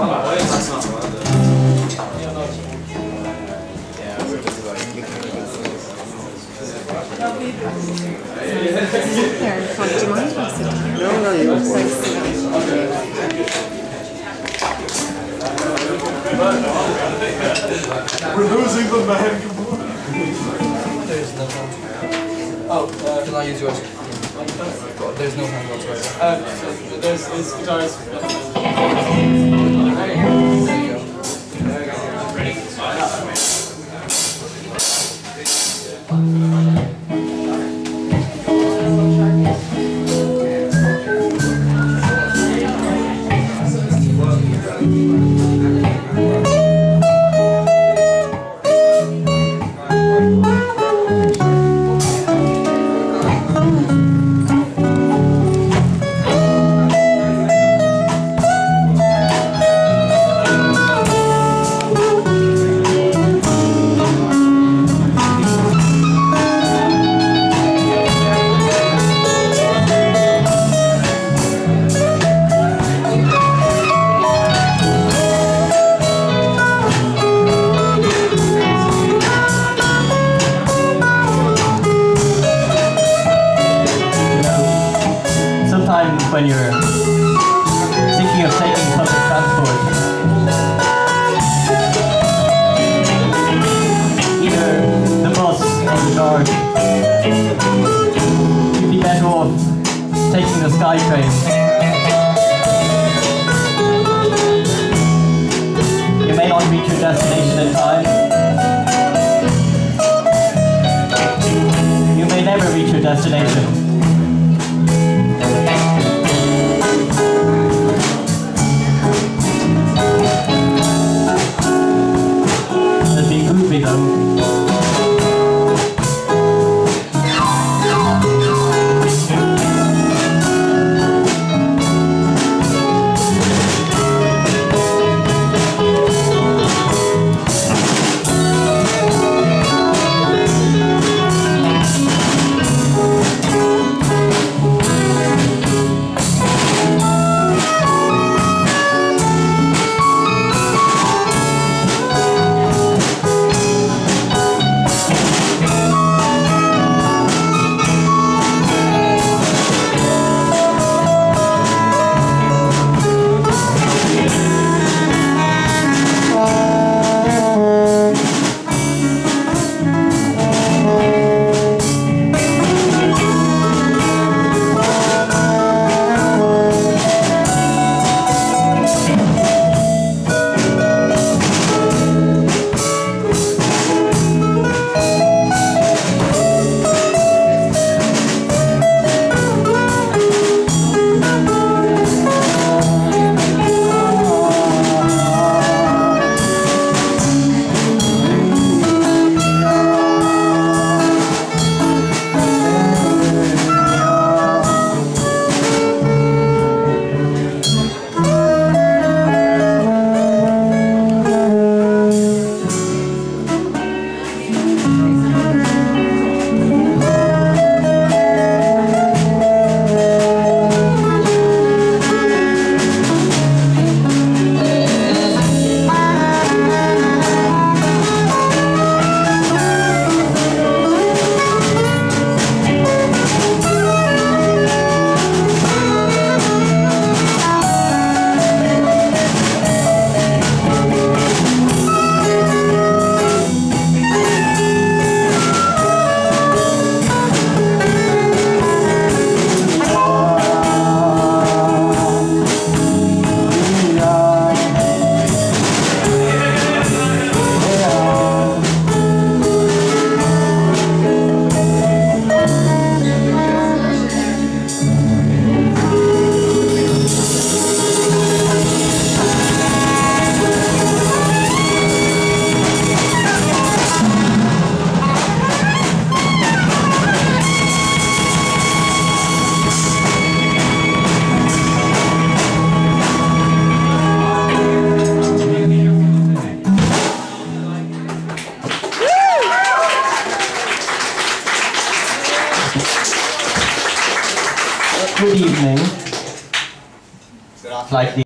我也是上班的。 Here, fuck, do you mind if I sit down? No, no, you So sit down. We're losing the man. There's no hand. Oh, uh, can I use yours? There's no hand whatsoever. Uh, there's this guitarist. When you're thinking of taking public transport, either the bus or the dart, you'd be better off taking the SkyTrain. You may not reach your destination in time. You may never reach your destination. Evening. Like the